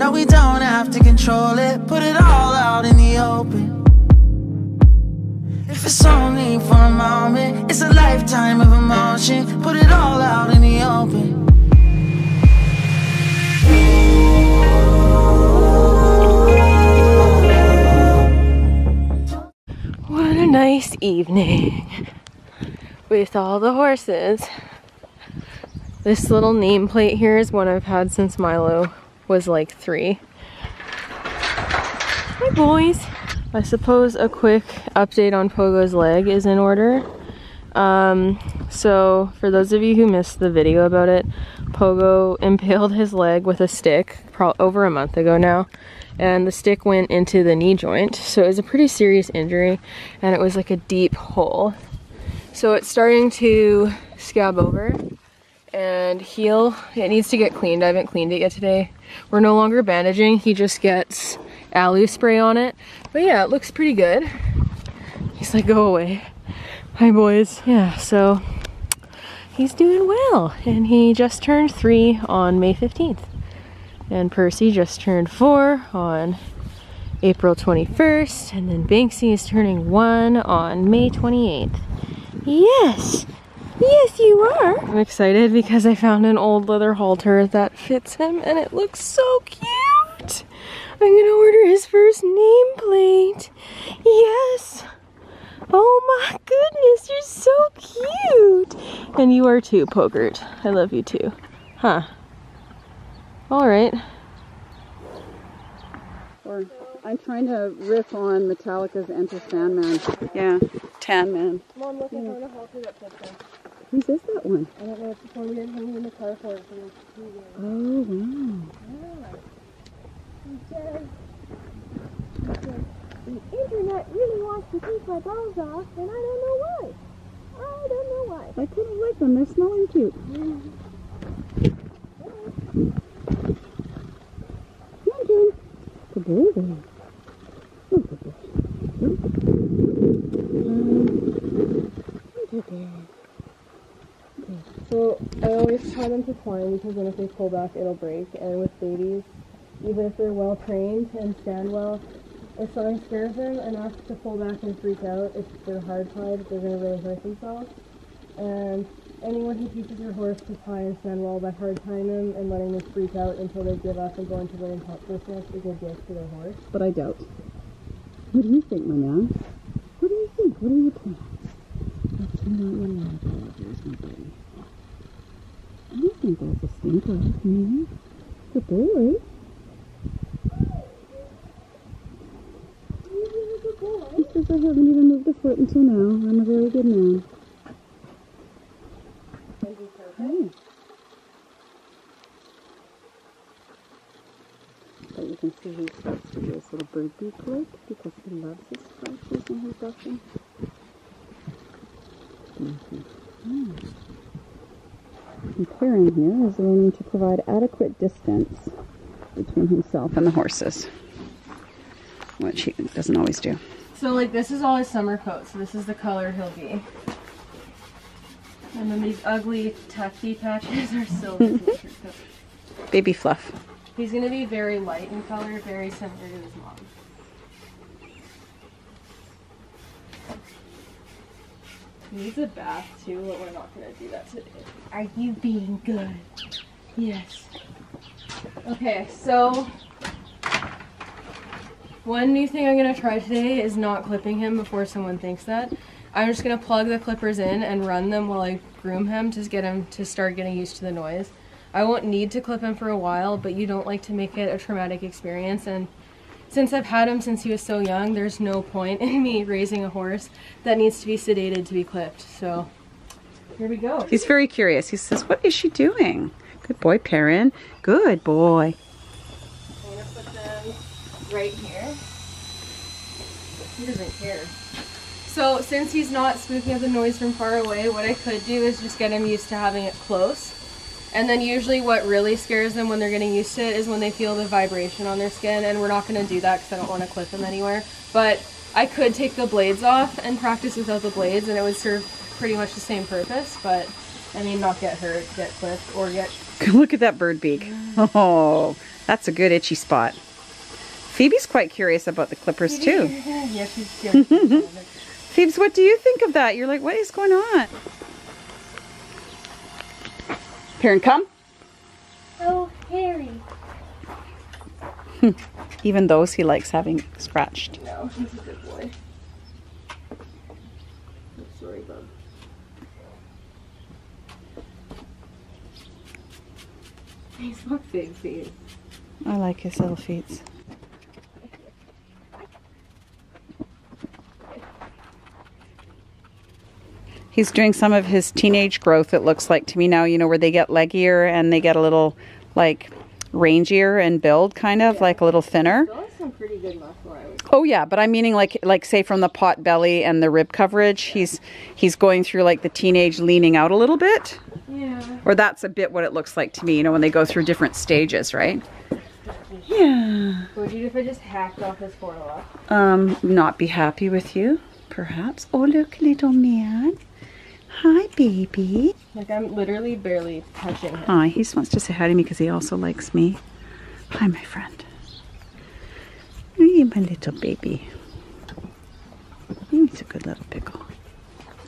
Now we don't have to control it, put it all out in the open. If it's only for a moment, it's a lifetime of emotion. Put it all out in the open. What a nice evening with all the horses. This little nameplate here is one I've had since Milo was like three. Hi boys. I suppose a quick update on Pogo's leg is in order. Um, so for those of you who missed the video about it, Pogo impaled his leg with a stick over a month ago now and the stick went into the knee joint so it was a pretty serious injury and it was like a deep hole so it's starting to scab over and heal it needs to get cleaned. I haven't cleaned it yet today. We're no longer bandaging. He just gets alu spray on it. But yeah it looks pretty good. He's like go away. Hi boys. Yeah so he's doing well. And he just turned three on May 15th and Percy just turned four on April 21st and then Banksy is turning one on May 28th yes yes you are I'm excited because I found an old leather halter that fits him and it looks so cute I'm gonna order his first nameplate yes Oh my goodness, you're so cute. And you are too, Pogert. I love you too. Huh. All right. Or I'm trying to riff on Metallica's Enter Sandman. Yeah, Tan Man. Mom, look. I mm. found a halter that fits him. Whose is that one? I don't know. It's the one we had hanging in the car for it. Oh, wow. Yeah. The internet really wants to keep my balls off, and I don't know why. I don't know why. I kind of like them. They're smelling cute. Come on, Jane. Good baby. Look at this. Look at So I always twine because then if they pull back, it'll break. And with babies, even if they're well trained and stand well, if something scares them enough to pull back and freak out, if they're hard tied, they're going to really hurt themselves. And anyone who teaches your horse to tie and stand well by hard tying them and letting them freak out until they give up and go into learning helplessness is a gift to their horse. But I doubt. What do you think, my man? What do you think? What are your plans? Let's turn out your lamp. Here's my buddy. I don't think that's a stinker. Mm-hmm. Good boy. He says I haven't even moved a foot until now. I'm a very good man. But you can see he starts to do his little bird beak lick because he loves his scratches and his brushing. Mm -hmm. mm. And Karen here is learning to provide adequate distance between himself and the horses, which he doesn't always do. So like this is all his summer coat, so this is the color he'll be. And then these ugly tufty patches are still Baby fluff. He's gonna be very light in color, very similar to his mom. He needs a bath too, but we're not gonna do that today. Are you being good? Yes. Okay, so one new thing I'm to try today is not clipping him before someone thinks that. I'm just to plug the clippers in and run them while I groom him to get him to start getting used to the noise. I won't need to clip him for a while, but you don't like to make it a traumatic experience. And since I've had him since he was so young, there's no point in me raising a horse that needs to be sedated to be clipped. So here we go. He's very curious. He says, what is she doing? Good boy, Perrin. Good boy right here. He doesn't care. So since he's not spooking up the noise from far away, what I could do is just get him used to having it close. And then usually what really scares them when they're getting used to it is when they feel the vibration on their skin. And we're not going to do that because I don't want to clip them anywhere. But I could take the blades off and practice without the blades and it would serve pretty much the same purpose. But I mean, not get hurt, get clipped, or get Look at that bird beak. Oh, that's a good itchy spot. Phoebe's quite curious about the clippers too. yeah, she's good. Phoebes, what do you think of that? You're like, what is going on? Perrin, come. oh, Harry. Even those he likes having scratched. No, he's a good boy. He's not big feet. I like his little feet. He's doing some of his teenage growth, it looks like to me now, you know, where they get leggier and they get a little like rangier and build kind of like a little thinner. Still has some pretty good muscle, I would Oh yeah, but I'm meaning like like say from the pot belly and the rib coverage, he's he's going through like the teenage leaning out a little bit. Yeah. Or that's a bit what it looks like to me, you know, when they go through different stages, right? Yeah. Would you if I just hacked off his forelock? Um, not be happy with you, perhaps. Oh, look, little man. Hi, baby. Like I'm literally barely touching him. Hi, he just wants to say hi to me because he also likes me. Hi, my friend. Hey, my little baby. He's a good little pickle.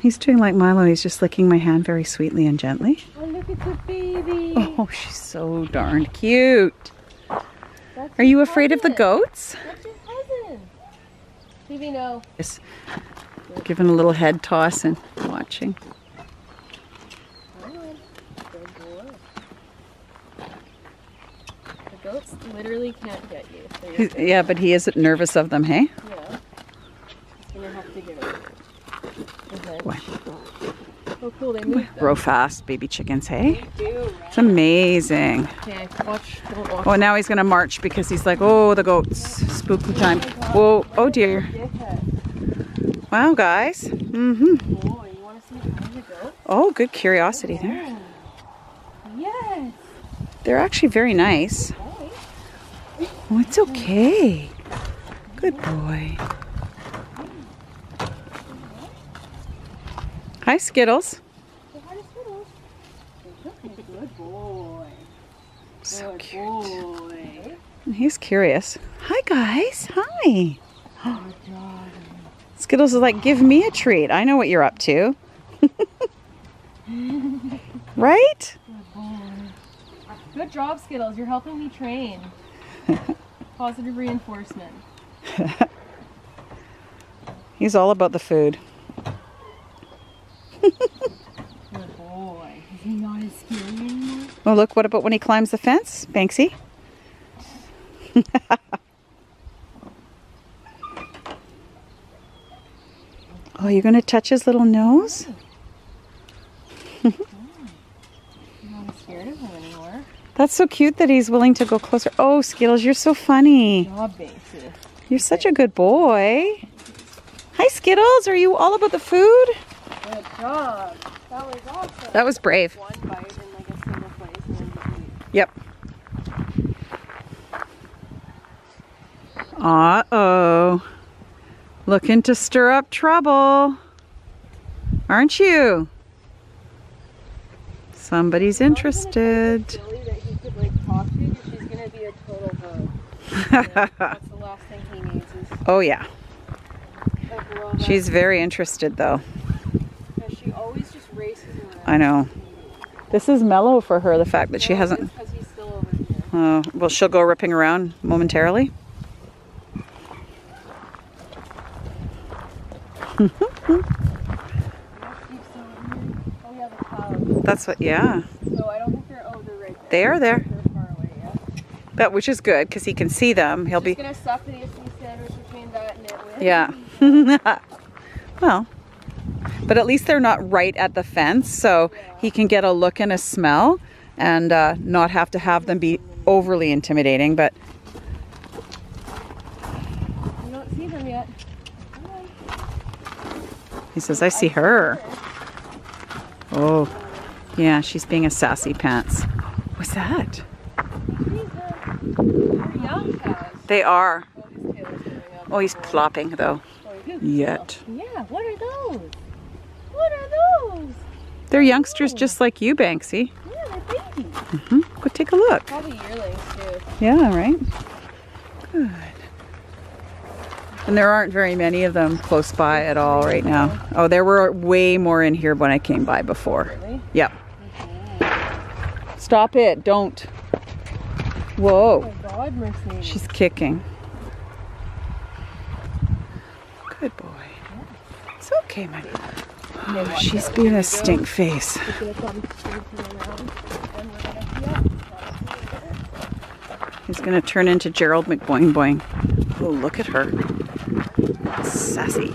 He's doing like Milo. He's just licking my hand very sweetly and gently. Oh, look at the baby. Oh, she's so darn cute. That's Are you afraid of the goats? That's your cousin. Yes. Giving a little head toss and watching. Come on. Good boy. The goats literally can't get you. So yeah, but he is nervous of them, hey? Yeah. Gonna have to give it. Boy. Oh, cool. They them. Grow fast, baby chickens, hey? They do. Right? It's amazing. Okay. Watch. Oh, now he's gonna march because he's like, oh, the goats, spooky time. Whoa, oh dear. Wow, guys. Mm-hmm. Boy, you want to see how the goat? Oh, good curiosity there. Yes. They're actually very nice. Oh, it's okay. Good boy. Hi, Skittles. Hi Skittles. Good boy. So cute. He's curious. Hi, guys. Hi. Skittles is like, give me a treat. I know what you're up to. right? Good job, Skittles. You're helping me train. Positive reinforcement. He's all about the food. Good boy. Is he not as scary anymore? Oh, look, what about when he climbs the fence, Banksy? oh, you're going to touch his little nose? You're not as scared of him anymore. That's so cute that he's willing to go closer. Oh, Skittles, you're so funny. You're such a good boy. Hi, Skittles. Are you all about the food? Good job. That was awesome. That was brave. Bite like. Yep. Uh oh. Looking to stir up trouble. Aren't you? Somebody's interested. Silly that he could like talk to you. She's gonna be a total bug. Yeah, That's the last thing he needs is oh, yeah. a girl that- She's very interested, though. She always just races. I know. This is mellow for her, the fact that she hasn't. Because he's still over here. Oh, well, she'll go ripping around momentarily. Oh yeah, the clouds. That's what, yeah. So I don't think they're. Oh, they're right there. They are there. They're far away. Yeah. But which is good because he can see them. He'll be. gonna suck that he has to be between that and it. Yeah. well, but at least they're not right at the fence, so he can get a look and a smell and uh, not have to have them be overly intimidating. But You don't see them yet. he says, I see her. Oh, yeah, she's being a sassy pants. What's that? They're young cows. They are. Oh, his tail is coming up. He's plopping though. Yet. Yeah, what are those? What are those? They're youngsters just like you, Banksy. Yeah, they're babies. Mhm. Go take a look. Probably yearlings too. Yeah, right? Good. And there aren't very many of them close by at all right now. Oh, there were way more in here when I came by before. Really? Yep. Stop it. Don't. Whoa. God, Mercedes. She's kicking. Good boy. It's okay, my. Oh, she's being a stink face. He's gonna turn into Gerald McBoing Boing. Oh, look at her. Sassy.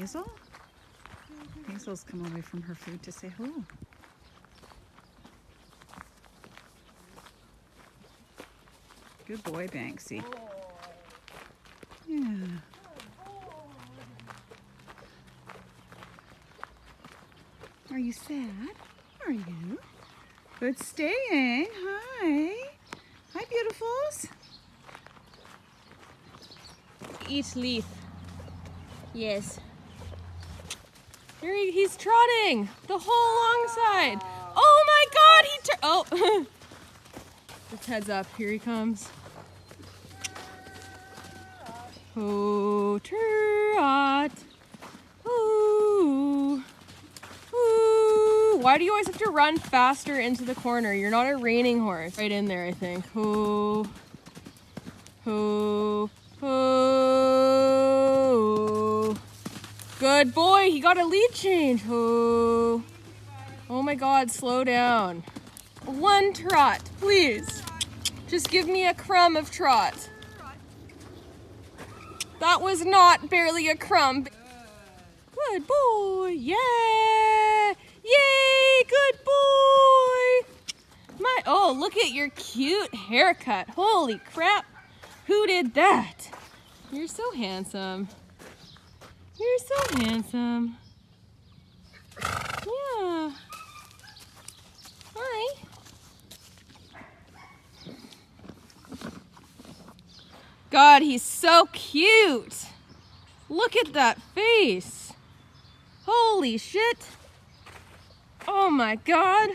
Hazel? Hazel's come away from her food to say hello. Good boy, Banksy. Yeah. Are you sad? Are you? Good staying. Hi. Hi, beautifuls. Eat leaf. Yes. Here he, he's trotting the whole long side. Oh my god, he tur- Oh. Just heads up, here he comes. Oh, trot. Ooh. Ooh. Why do you always have to run faster into the corner? You're not a reining horse. Right in there, I think. Ooh. Ooh. Ooh. Good boy. He got a lead change. Ooh. Oh my god, slow down. One trot, please. Just give me a crumb of trot. That was not barely a crumb. Good boy. Yeah. Yay, good boy. My oh, look at your cute haircut. Holy crap. Who did that? You're so handsome. You're so handsome. Yeah. Hi. God, he's so cute. Look at that face. Holy shit. Oh my God.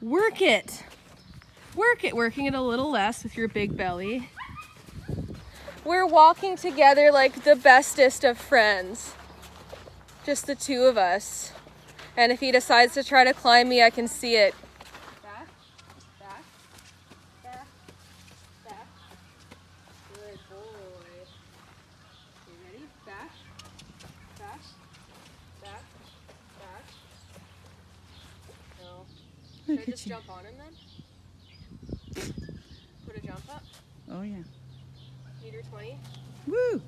Work it. Work it. Working it a little less with your big belly. We're walking together like the bestest of friends. Just the two of us. And if he decides to try to climb me, I can see it. Back, back, back, back. Good boy. You ready? Back, back, back, back. No. Should I just jump on him then? Put a jump up? Oh, yeah. Meter 20? Woo!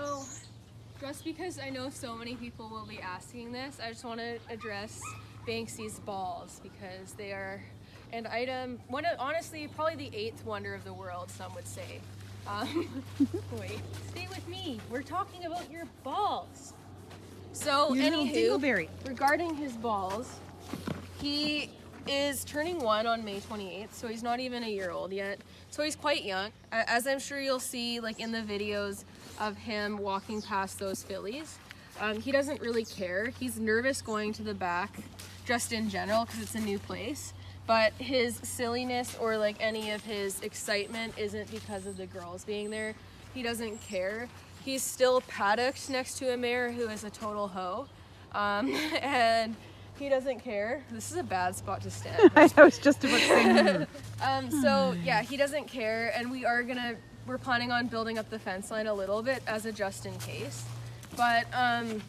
So, just because I know so many people will be asking this, I just want to address Banksy's balls because they are an item, one of, honestly, probably the eighth wonder of the world, some would say. Um, wait, stay with me. We're talking about your balls. So, Your anywho, regarding his balls, he is turning one on May 28th, so he's not even a year old yet. So he's quite young. As I'm sure you'll see, like in the videos of him walking past those fillies, um, he doesn't really care. He's nervous going to the back, just in general, because it's a new place. But his silliness or like any of his excitement isn't because of the girls being there. He doesn't care. He's still paddocked next to a mare who is a total hoe. Um, and he doesn't care. This is a bad spot to stand. I was just about saying. Um, so yeah, he doesn't care, and we are gonna we're planning on building up the fence line a little bit as a just in case. But um,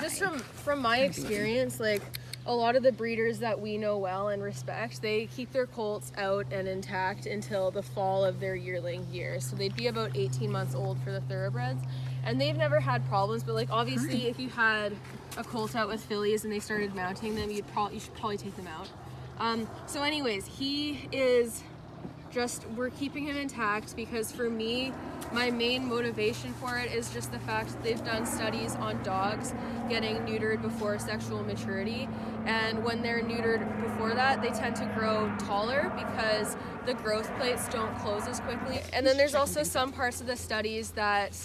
just from from my experience, like a lot of the breeders that we know well and respect, they keep their colts out and intact until the fall of their yearling year. So they'd be about 18 months old for the thoroughbreds, and they've never had problems. But like obviously, if you had a colt out with fillies and they started mounting them, you'd probably you should probably take them out. Um, so anyways, he is just we're keeping him intact because for me, my main motivation for it is just the fact they've done studies on dogs getting neutered before sexual maturity. And when they're neutered before that, they tend to grow taller because the growth plates don't close as quickly. And then there's also some parts of the studies that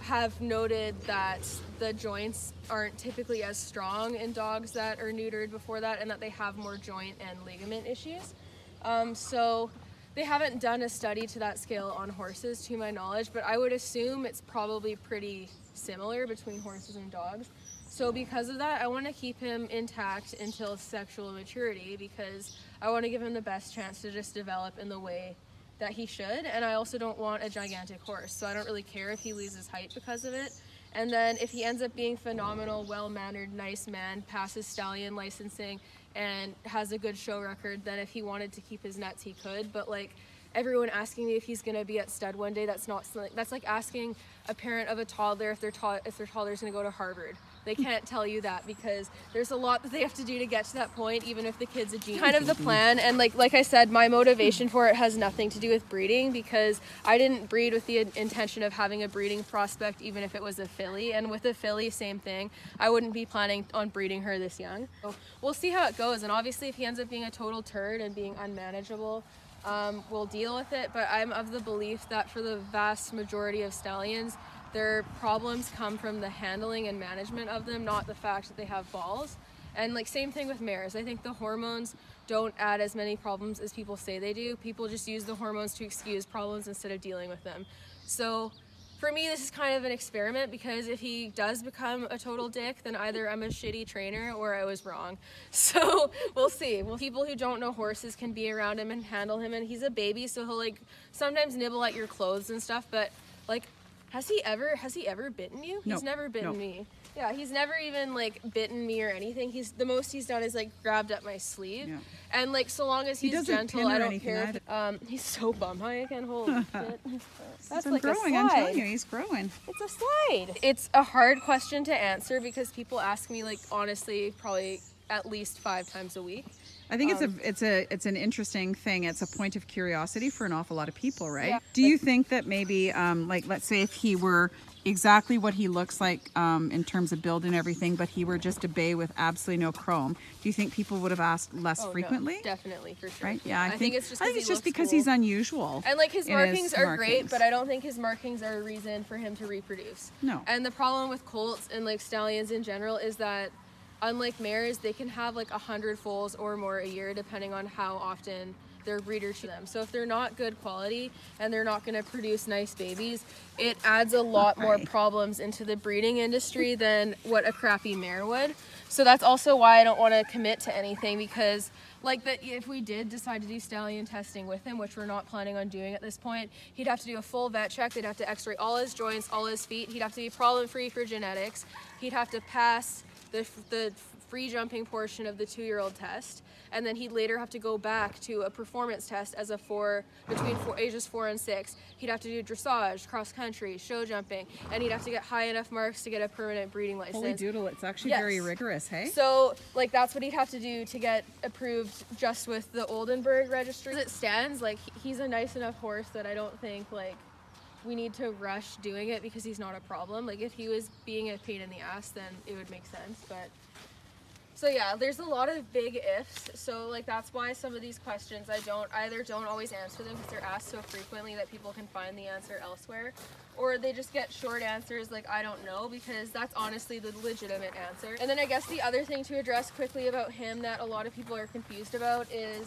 have noted that the joints aren't typically as strong in dogs that are neutered before that and that they have more joint and ligament issues. Um, so they haven't done a study to that scale on horses to my knowledge, but I would assume it's probably pretty similar between horses and dogs. So because of that, I want to keep him intact until sexual maturity because I want to give him the best chance to just develop in the way that he should. And I also don't want a gigantic horse, so I don't really care if he loses height because of it. And then if he ends up being phenomenal, well-mannered, nice man, passes stallion licensing, and has a good show record, then if he wanted to keep his nuts, he could. But like everyone asking me if he's gonna be at stud one day, that's not that's like asking a parent of a toddler if their to- if their toddler's gonna go to Harvard. They can't tell you that because there's a lot that they have to do to get to that point, even if the kid's a genius. Kind of the plan, and like like I said, my motivation for it has nothing to do with breeding because I didn't breed with the intention of having a breeding prospect, even if it was a filly. And with a filly, same thing. I wouldn't be planning on breeding her this young. So we'll see how it goes. And obviously, if he ends up being a total turd and being unmanageable, um, we'll deal with it. But I'm of the belief that for the vast majority of stallions, their problems come from the handling and management of them, not the fact that they have balls. And like same thing with mares. I think the hormones don't add as many problems as people say they do. People just use the hormones to excuse problems instead of dealing with them. So for me, this is kind of an experiment because if he does become a total dick, then either I'm a shitty trainer or I was wrong. So we'll see. Well, people who don't know horses can be around him and handle him, and he's a baby, so he'll like sometimes nibble at your clothes and stuff. But like has he ever has he ever bitten you? He's Nope. never bitten Nope. me. Yeah, he's never even like bitten me or anything. He's the most he's done is like grabbed at my sleeve. Yeah. And like so long as he's doesn't gentle, I don't care. If, um, he's so bum high again. Holy shit. That's He's like growing, I'm telling you, he's growing. It's a slide. It's a hard question to answer because people ask me like honestly probably at least five times a week. I think Um, it's a it's a it's an interesting thing. It's a point of curiosity for an awful lot of people, right? Yeah. Do you think that maybe um, like let's say if he were exactly what he looks like um, in terms of build and everything, but he were just a bay with absolutely no chrome, do you think people would have asked less Oh, no, frequently? definitely for sure. Right? Yeah, I, think, it's just I think it's just because cool. he's unusual. And like his in markings are great, but I don't think his markings are a reason for him to reproduce. No. And the problem with colts and like stallions in general is that unlike mares, they can have like a hundred foals or more a year depending on how often their breeder to them. So if they're not good quality and they're not going to produce nice babies, it adds a lot more problems into the breeding industry than what a crappy mare would. So that's also why I don't want to commit to anything because like that if we did decide to do stallion testing with him, which we're not planning on doing at this point, he'd have to do a full vet check. They'd have to x-ray all his joints, all his feet. He'd have to be problem free for genetics. He'd have to pass the, the free jumping portion of the two-year-old test and then he'd later have to go back to a performance test as a four between four, ages four and six he'd have to do dressage cross country show jumping and he'd have to get high enough marks to get a permanent breeding license Holy doodle, it's actually Yes. very rigorous, hey? so, like, that's what he'd have to do to get approved just with the Oldenburg registry. As it stands, like, he's a nice enough horse that I don't think, like, we need to rush doing it because he's not a problem. Like, if he was being a pain in the ass, then it would make sense. But, so yeah, there's a lot of big ifs. So, like, that's why some of these questions I don't either don't always answer them because they're asked so frequently that people can find the answer elsewhere, or they just get short answers like I don't know because that's honestly the legitimate answer. And then I guess the other thing to address quickly about him that a lot of people are confused about is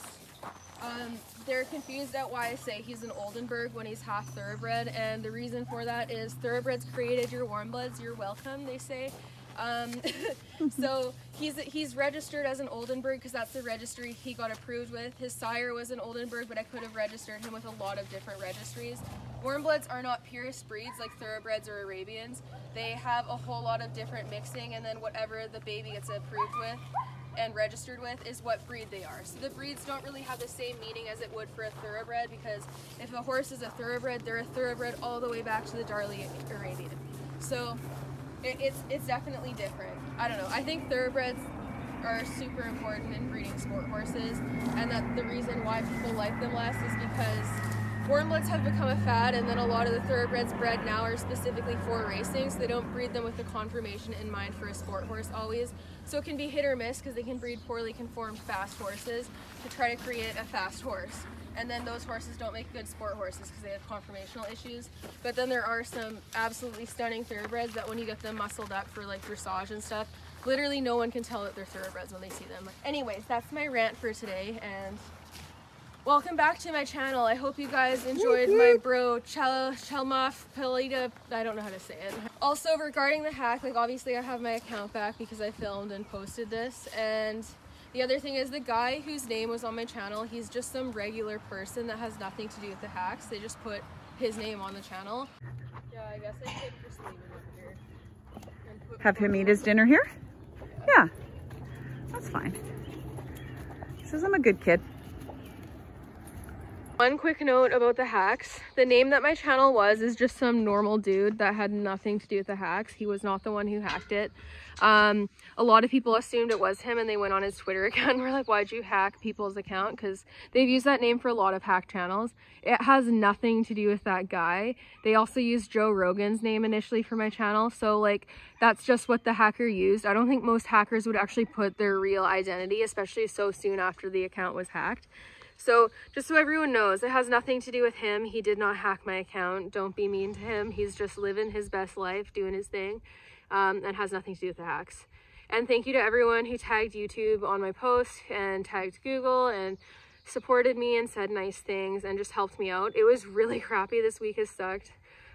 um, they're confused at why I say he's an Oldenburg when he's half thoroughbred, and the reason for that is thoroughbreds created your warm bloods. You're welcome, they say. Um, so he's he's registered as an Oldenburg because that's the registry he got approved with. His sire was an Oldenburg, but I could have registered him with a lot of different registries. Warm bloods are not purest breeds like thoroughbreds or Arabians. They have a whole lot of different mixing, and then whatever the baby gets approved with and registered with is what breed they are. So the breeds don't really have the same meaning as it would for a thoroughbred because if a horse is a thoroughbred, they're a thoroughbred all the way back to the Darley Arabian. So it, it's it's definitely different. I don't know. I think thoroughbreds are super important in breeding sport horses, and that the reason why people like them less is because warm bloods have become a fad, and then a lot of the thoroughbreds bred now are specifically for racing, so they don't breed them with the conformation in mind for a sport horse always. So it can be hit or miss because they can breed poorly conformed fast horses to try to create a fast horse and then those horses don't make good sport horses because they have conformational issues. But then there are some absolutely stunning thoroughbreds that when you get them muscled up for like dressage and stuff, literally no one can tell that they're thoroughbreds when they see them. Anyways, that's my rant for today and welcome back to my channel. I hope you guys enjoyed my bro Chel Chelmoff Pelita, I don't know how to say it. Also regarding the hack, like obviously I have my account back because I filmed and posted this and the other thing is the guy whose name was on my channel, he's just some regular person that has nothing to do with the hacks. They just put his name on the channel. Yeah, I guess I could just leave over here. Have him eat his dinner here? Yeah, that's fine. He says I'm a good kid. One quick note about the hacks. The name that my channel was is just some normal dude that had nothing to do with the hacks. He was not the one who hacked it. Um, a lot of people assumed it was him and they went on his Twitter account and were like, why'd you hack people's account? Because they've used that name for a lot of hack channels. It has nothing to do with that guy. They also used Joe Rogan's name initially for my channel. So like, that's just what the hacker used. I don't think most hackers would actually put their real identity, especially so soon after the account was hacked. So just so everyone knows, it has nothing to do with him. He did not hack my account. Don't be mean to him. He's just living his best life, doing his thing, um, and has nothing to do with the hacks. And thank you to everyone who tagged YouTube on my post and tagged Google and supported me and said nice things and just helped me out. It was really crappy. This week has sucked.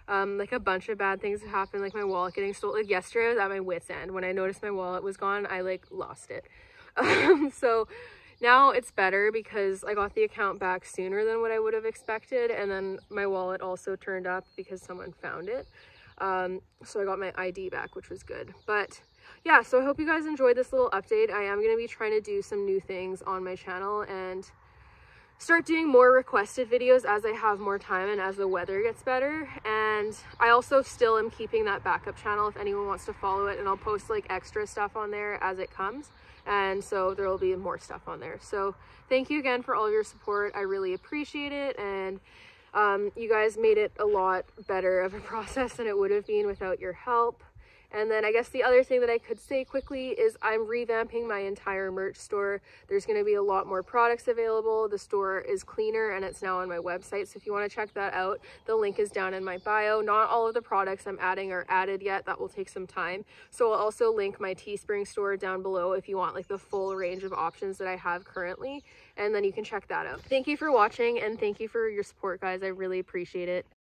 Um, like a bunch of bad things have happened, like my wallet getting stolen. Like yesterday I was at my wit's end. When I noticed my wallet was gone, I like lost it. Um, so now it's better because I got the account back sooner than what I would have expected and then my wallet also turned up because someone found it. Um, so I got my ID back, which was good. But yeah, so I hope you guys enjoyed this little update. I am going to be trying to do some new things on my channel and start doing more requested videos as I have more time and as the weather gets better. And I also still am keeping that backup channel if anyone wants to follow it and I'll post like extra stuff on there as it comes. And so there will be more stuff on there. So thank you again for all your support. I really appreciate it. And um, you guys made it a lot better of a process than it would have been without your help and then I guess the other thing that I could say quickly is I'm revamping my entire merch store. There's going to be a lot more products available. The store is cleaner and it's now on my website. So if you want to check that out, the link is down in my bio. Not all of the products I'm adding are added yet. That will take some time. So I'll also link my Teespring store down below if you want like the full range of options that I have currently. And then you can check that out. Thank you for watching and thank you for your support, guys. I really appreciate it.